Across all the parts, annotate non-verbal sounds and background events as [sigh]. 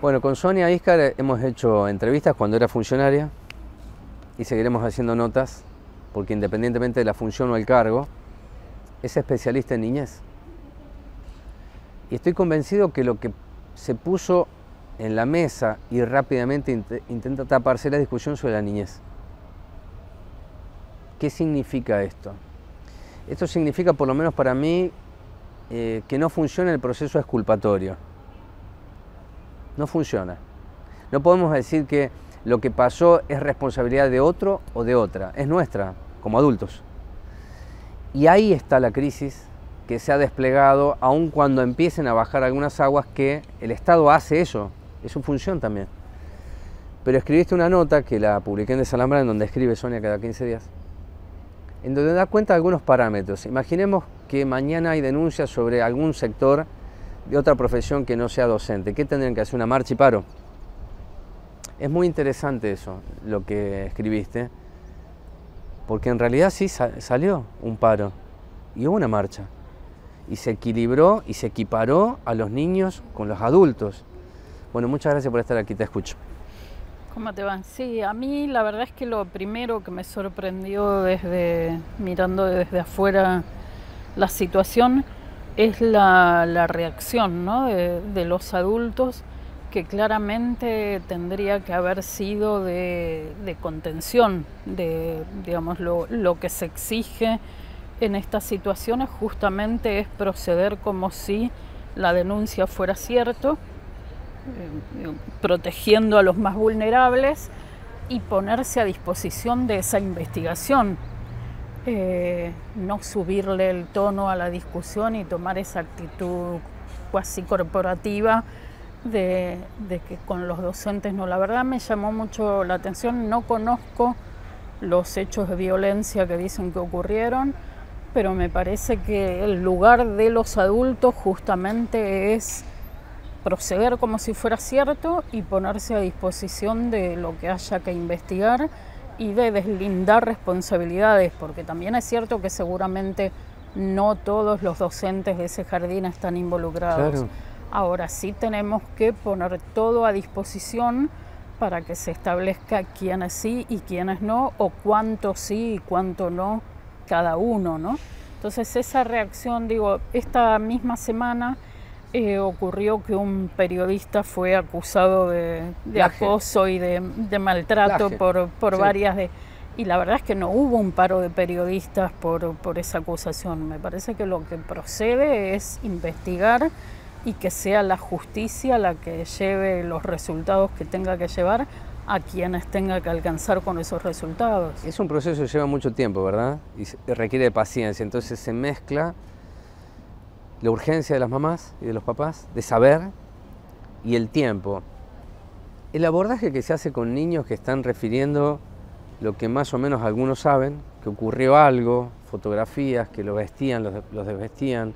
Bueno, con Sonia Iscar hemos hecho entrevistas cuando era funcionaria y seguiremos haciendo notas porque independientemente de la función o el cargo, es especialista en niñez. Y estoy convencido que lo que se puso en la mesa y rápidamente intenta taparse la discusión sobre la niñez. ¿Qué significa esto? Esto significa, por lo menos para mí, eh, que no funciona el proceso exculpatorio. No funciona. No podemos decir que lo que pasó es responsabilidad de otro o de otra, es nuestra, como adultos. Y ahí está la crisis que se ha desplegado, aun cuando empiecen a bajar algunas aguas, que el Estado hace eso, es su función también. Pero escribiste una nota que la publiqué en Desalambra, en donde escribe Sonia cada 15 días, en donde da cuenta de algunos parámetros. Imaginemos que mañana hay denuncias sobre algún sector de otra profesión que no sea docente. ¿Qué tendrían que hacer? ¿Una marcha y paro? Es muy interesante eso, lo que escribiste, porque en realidad sí salió un paro y hubo una marcha. Y se equilibró y se equiparó a los niños con los adultos. Bueno, muchas gracias por estar aquí, te escucho. ¿Cómo te van? Sí, a mí la verdad es que lo primero que me sorprendió desde mirando desde afuera la situación es la, reacción de, los adultos que claramente tendría que haber sido de, contención, de digamos lo, que se exige en estas situaciones justamente es proceder como si la denuncia fuera cierto, eh, protegiendo a los más vulnerables y ponerse a disposición de esa investigación eh, no subirle el tono a la discusión y tomar esa actitud cuasi corporativa de, que con los docentes no. La verdad me llamó mucho la atención, no conozco los hechos de violencia que dicen que ocurrieron, pero me parece que el lugar de los adultos justamente es proceder como si fuera cierto y ponerse a disposición de lo que haya que investigar y de deslindar responsabilidades, porque también es cierto que seguramente no todos los docentes de ese jardín están involucrados. Ahora sí tenemos que poner todo a disposición para que se establezca quiénes sí y quiénes no, o cuánto sí y cuánto no cada uno, ¿no? Entonces esa reacción, digo, esta misma semana eh, ocurrió que un periodista fue acusado de, acoso y de, maltrato por, por varias de... Y la verdad es que no hubo un paro de periodistas por, por esa acusación. Me parece que lo que procede es investigar y que sea la justicia la que lleve los resultados que tenga que llevar a quienes tenga que alcanzar con esos resultados. Es un proceso que lleva mucho tiempo, ¿verdad? Y requiere paciencia, entonces se mezcla la urgencia de las mamás y de los papás de saber y el tiempo. El abordaje que se hace con niños que están refiriendo lo que más o menos algunos saben, que ocurrió algo, fotografías que lo vestían, los, desvestían,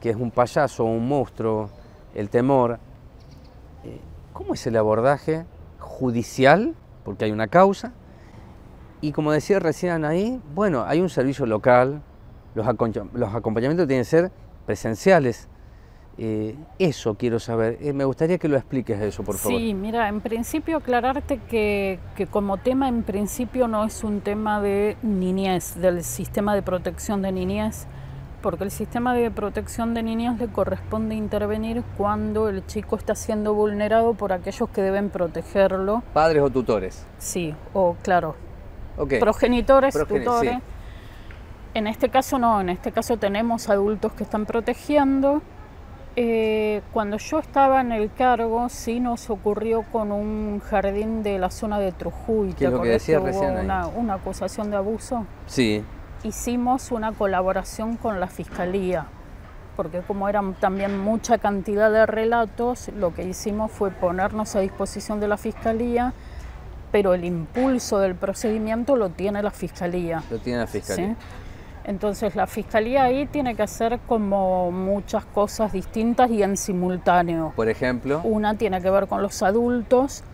que es un payaso un monstruo, el temor. Eh, ¿Cómo es el abordaje judicial? Porque hay una causa. Y como decía recién ahí, bueno, hay un servicio local, los acompañamientos tienen que ser presenciales. Eh, eso quiero saber. Eh, me gustaría que lo expliques eso, por favor. Sí, mira, en principio aclararte que, que, como tema en principio no es un tema de niñez, del sistema de protección de niñez, porque el sistema de protección de niñez le corresponde intervenir cuando el chico está siendo vulnerado por aquellos que deben protegerlo. ¿Padres o tutores? Sí, o claro, progenitores, tutores. En este caso no, en este caso tenemos adultos que están protegiendo. Eh, cuando yo estaba en el cargo, sí nos ocurrió con un jardín de la zona de Trujuy. ¿Qué es lo que decía recién una, una acusación de abuso? Sí. Hicimos una colaboración con la fiscalía, porque como eran también mucha cantidad de relatos, lo que hicimos fue ponernos a disposición de la fiscalía pero el impulso del procedimiento lo tiene la fiscalía. Lo tiene la fiscalía. Entonces la fiscalía ahí tiene que hacer como muchas cosas distintas y en simultáneo. Por ejemplo. Una tiene que ver con los adultos,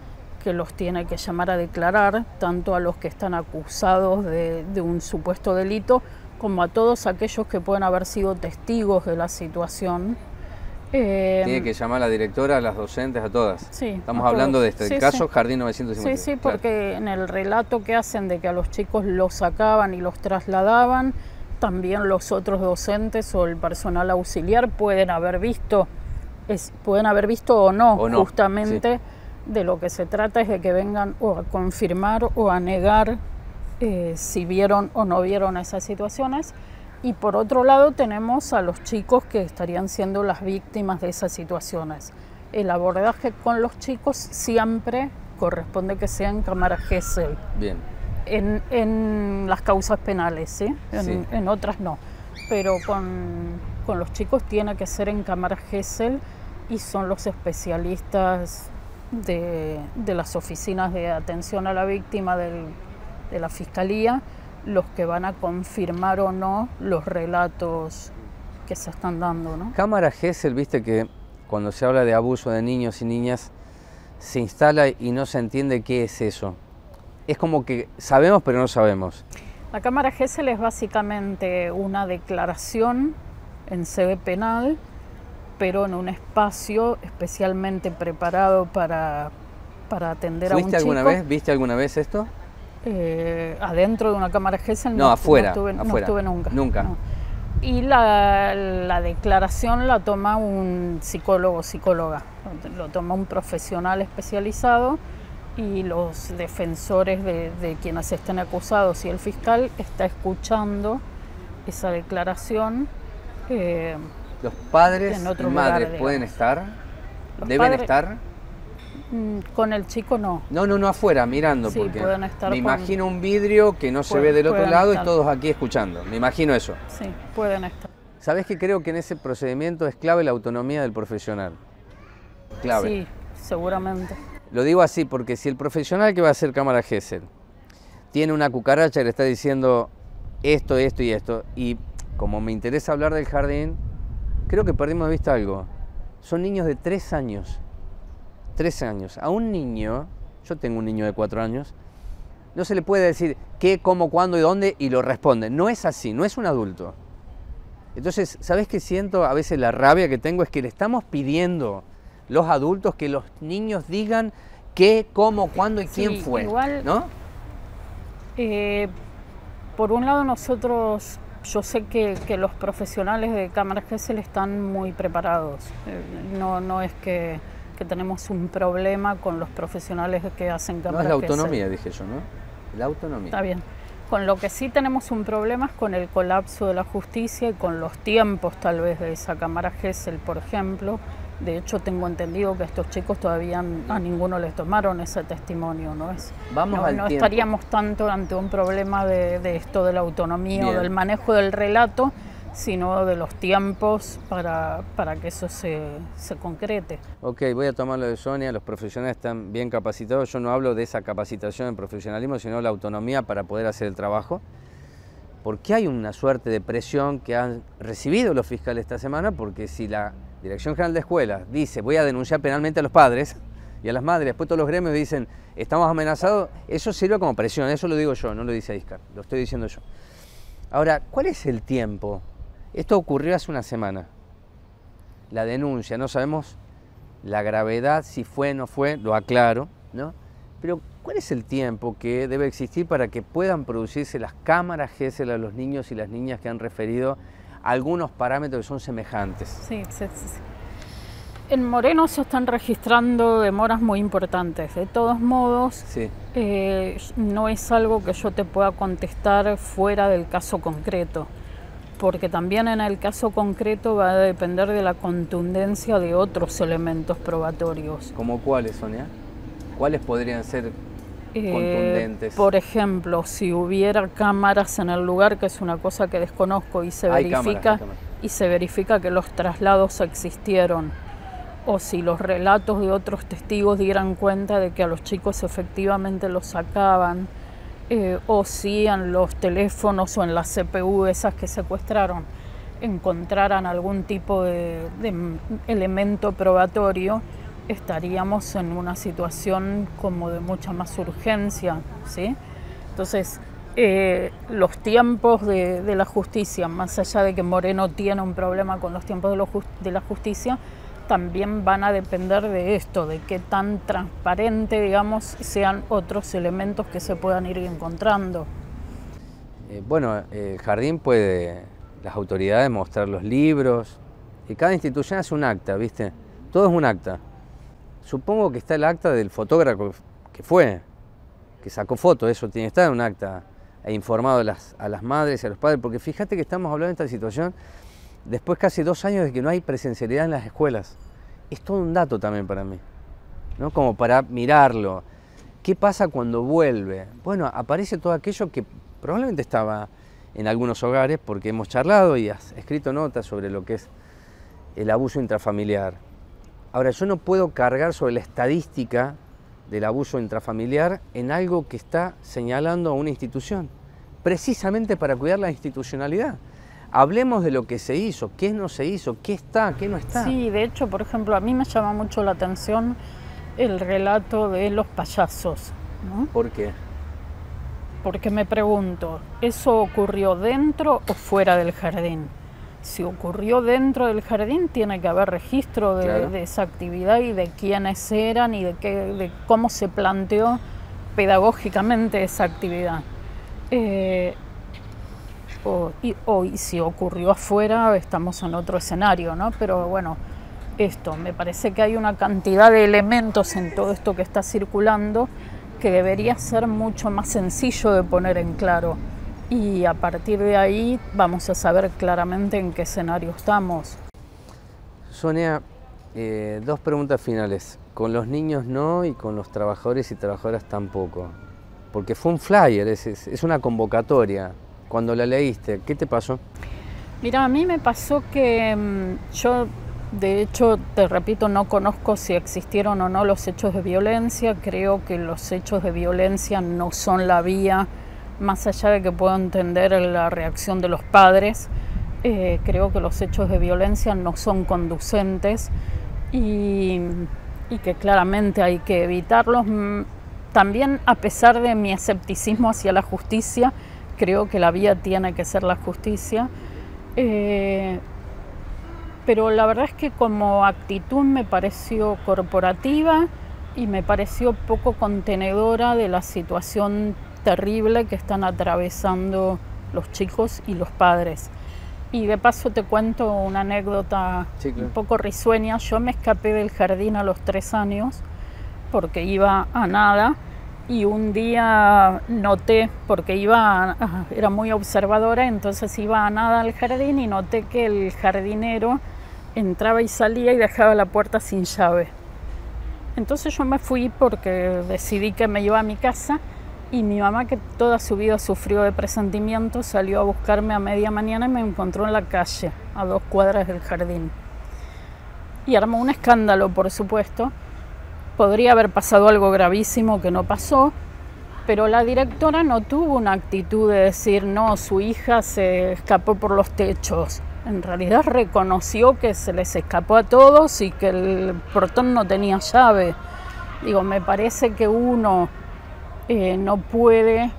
que los tiene que llamar a declarar, tanto a los que están acusados de, un supuesto delito, como a todos aquellos que pueden haber sido testigos de la situación. Eh, Tiene que llamar a la directora, a las docentes, a todas. Sí. Estamos hablando de este, caso Jardín 950. Sí, sí, porque en el relato que hacen de que a los chicos los sacaban y los trasladaban, también los otros docentes o el personal auxiliar pueden haber visto, es, pueden haber visto o no, justamente de lo que se trata es de que vengan o a confirmar o a negar eh, si vieron o no vieron esas situaciones y por otro lado tenemos a los chicos que estarían siendo las víctimas de esas situaciones. El abordaje con los chicos siempre corresponde que sea en cámara GESEL. Bien. En, las causas penales, ¿sí? En, otras no. Pero con, los chicos tiene que ser en cámara GESEL y son los especialistas de, las oficinas de atención a la víctima de la Fiscalía los que van a confirmar o no los relatos que se están dando. ¿no? Cámara Gesell, viste que cuando se habla de abuso de niños y niñas, se instala y no se entiende qué es eso. Es como que sabemos pero no sabemos. La Cámara Gesell es básicamente una declaración en sede penal, pero en un espacio especialmente preparado para, para atender a un chico. alguna vez? ¿Viste alguna vez esto? Eh, adentro de una cámara GESEL no, afuera, no, estuve, nunca. Nunca. Y la, declaración la toma un psicólogo psicóloga, lo toma un profesional especializado y los defensores de, quienes estén acusados y el fiscal está escuchando esa declaración. Eh, ¿Los padres y madres pueden estar? ¿Deben estar? Mm, con el chico no. No, no, no afuera, mirando, porque me imagino un vidrio que no se ve del otro lado y todos aquí escuchando. Me imagino eso. Sí, pueden estar. ¿Sabes que creo que en ese procedimiento es clave la autonomía del profesional? Clave. Sí, seguramente. Lo digo así porque si el profesional que va a hacer cámara Gesell tiene una cucaracha y le está diciendo esto, esto y esto, y como me interesa hablar del jardín, creo que perdimos de vista algo. Son niños de tres años 13 años. A un niño, yo tengo un niño de 4 años, no se le puede decir qué, cómo, cuándo y dónde y lo responde. No es así, no es un adulto. Entonces, ¿sabes qué siento? A veces la rabia que tengo es que le estamos pidiendo los adultos que los niños digan qué, cómo, cuándo y quién fue. Igual, ¿no? Eh, por un lado nosotros, yo sé que, los profesionales de cámaras GESEL están muy preparados. Eh, no, no es que que tenemos un problema con los profesionales que hacen cámaras. No es la autonomía, dije yo, ¿no? La autonomía. Está bien. Con lo que sí tenemos un problema es con el colapso de la justicia y con los tiempos tal vez de esa cámara GESEL, por ejemplo. De hecho, tengo entendido que estos chicos todavía a ninguno les tomaron ese testimonio, ¿no? Es, Vamos no, no estaríamos tanto ante un problema de, esto de la autonomía o del manejo del relato, sino de los tiempos para, para que eso se, se, concrete. Ok, voy a tomar lo de Sonia, los profesionales están bien capacitados, yo no hablo de esa capacitación en profesionalismo, sino la autonomía para poder hacer el trabajo, porque hay una suerte de presión que han recibido los fiscales esta semana, porque si la Dirección General de Escuelas dice voy a denunciar penalmente a los padres y a las madres, después todos los gremios dicen estamos amenazados, eso sirve como presión, eso lo digo yo, no lo dice Iscar, lo estoy diciendo yo. Ahora, ¿cuál es el tiempo esto ocurrió hace una semana. La denuncia, no sabemos la gravedad, si fue o no fue, lo aclaro, ¿no? Pero ¿cuál es el tiempo que debe existir para que puedan producirse las cámaras GESEL a los niños y las niñas que han referido algunos parámetros que son semejantes? Sí, sí, sí. En Moreno se están registrando demoras muy importantes. De todos modos, eh, no es algo que yo te pueda contestar fuera del caso concreto porque también en el caso concreto va a depender de la contundencia de otros elementos probatorios. ¿Como cuáles, Sonia? ¿Cuáles podrían ser eh, contundentes? Por ejemplo, si hubiera cámaras en el lugar, que es una cosa que desconozco, y se verifica y se verifica que los traslados existieron, o si los relatos de otros testigos dieran cuenta de que a los chicos efectivamente los sacaban eh, o si en los teléfonos o en las CPU esas que secuestraron encontraran algún tipo de, elemento probatorio, estaríamos en una situación como de mucha más urgencia, ¿sí? Entonces, eh, los tiempos de, la justicia, más allá de que Moreno tiene un problema con los tiempos de, la justicia, también van a depender de esto, de qué tan transparente, digamos, sean otros elementos que se puedan ir encontrando. Eh, bueno, el jardín puede, las autoridades mostrar los libros, y cada institución hace un acta, ¿viste? Todo es un acta. Supongo que está el acta del fotógrafo que fue, que sacó fotos, eso tiene que estar en un acta e informado a las, a las madres y a los padres, porque fíjate que estamos hablando de esta situación después casi dos años de que no hay presencialidad en las escuelas. Es todo un dato también para mí, ¿no? Como para mirarlo. ¿Qué pasa cuando vuelve? Bueno, aparece todo aquello que probablemente estaba en algunos hogares, porque hemos charlado y has escrito notas sobre lo que es el abuso intrafamiliar. Ahora, yo no puedo cargar sobre la estadística del abuso intrafamiliar en algo que está señalando a una institución, precisamente para cuidar la institucionalidad. Hablemos de lo que se hizo, qué no se hizo, qué está, qué no está. Sí, de hecho, por ejemplo, a mí me llama mucho la atención el relato de los payasos. ¿Por qué? Porque me pregunto, ¿eso ocurrió dentro o fuera del jardín? Si ocurrió dentro del jardín, tiene que haber registro de, esa actividad y de quiénes eran y de, qué, de cómo se planteó pedagógicamente esa actividad. Eh, o, y, si ocurrió afuera, estamos en otro escenario, ¿no? Pero bueno, esto, me parece que hay una cantidad de elementos en todo esto que está circulando que debería ser mucho más sencillo de poner en claro y a partir de ahí vamos a saber claramente en qué escenario estamos. Sonia, eh, dos preguntas finales. Con los niños no y con los trabajadores y trabajadoras tampoco. Porque fue un flyer, es, es, una convocatoria. Cuando la leíste, ¿qué te pasó? Mira, a mí me pasó que mm, yo, de hecho, te repito, no conozco si existieron o no los hechos de violencia. Creo que los hechos de violencia no son la vía más allá de que puedo entender la reacción de los padres, eh, creo que los hechos de violencia no son conducentes y, que claramente hay que evitarlos. Mm, también a pesar de mi escepticismo hacia la justicia, creo que la vía tiene que ser la justicia. Eh, pero la verdad es que como actitud me pareció corporativa y me pareció poco contenedora de la situación terrible que están atravesando los chicos y los padres. Y de paso te cuento una anécdota un poco risueña. Yo me escapé del jardín a los tres años porque iba a nada y un día noté, porque iba, [laughs] era muy observadora, entonces iba a nada al jardín y noté que el jardinero entraba y salía y dejaba la puerta sin llave. Entonces yo me fui porque decidí que me iba a mi casa y mi mamá, que toda su vida sufrió de presentimientos, salió a buscarme a media mañana y me encontró en la calle, a dos cuadras del jardín. Y armó un escándalo, por supuesto. Podría haber pasado algo gravísimo que no pasó, pero la directora no tuvo una actitud de decir, no, su hija se escapó por los techos. En realidad reconoció que se les escapó a todos y que el portón no tenía llave. Digo, me parece que uno eh, no puede,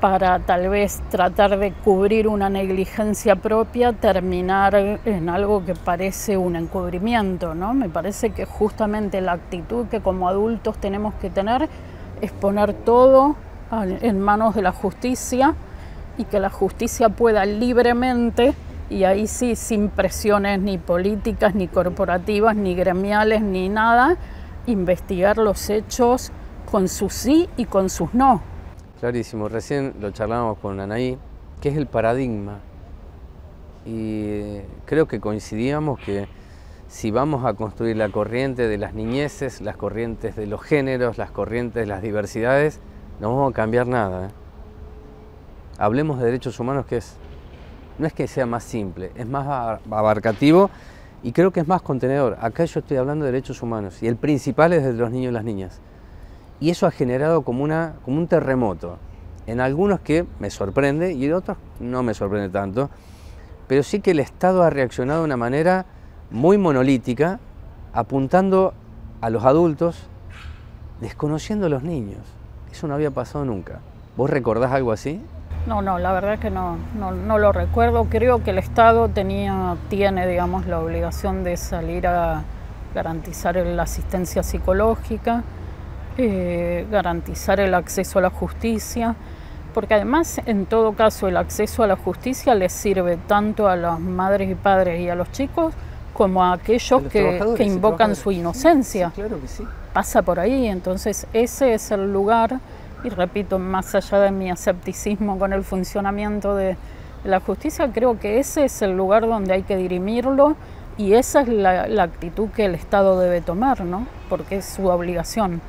para tal vez tratar de cubrir una negligencia propia, terminar en algo que parece un encubrimiento. ¿no? Me parece que justamente la actitud que como adultos tenemos que tener es poner todo en manos de la justicia y que la justicia pueda libremente, y ahí sí, sin presiones ni políticas, ni corporativas, ni gremiales, ni nada, investigar los hechos con sus sí y con sus no. Clarísimo, recién lo charlábamos con Anaí, que es el paradigma. Y creo que coincidíamos que si vamos a construir la corriente de las niñeces, las corrientes de los géneros, las corrientes de las diversidades, no vamos a cambiar nada. ¿eh? Hablemos de derechos humanos que es, no es que sea más simple, es más abarcativo y creo que es más contenedor. Acá yo estoy hablando de derechos humanos y el principal es de los niños y las niñas. Y eso ha generado como, una, como un terremoto. En algunos que me sorprende y en otros no me sorprende tanto. Pero sí que el Estado ha reaccionado de una manera muy monolítica, apuntando a los adultos, desconociendo a los niños. Eso no había pasado nunca. ¿Vos recordás algo así? No, no, la verdad que no, no, lo recuerdo. Creo que el Estado tenía, tiene, digamos, la obligación de salir a garantizar la asistencia psicológica, eh, garantizar el acceso a la justicia, porque además, en todo caso, el acceso a la justicia les sirve tanto a las madres y padres y a los chicos como a aquellos que, invocan su inocencia. claro que sí. Pasa por ahí, entonces ese es el lugar, y repito, más allá de mi escepticismo con el funcionamiento de la justicia, creo que ese es el lugar donde hay que dirimirlo y esa es la, la actitud que el Estado debe tomar, ¿no? porque es su obligación.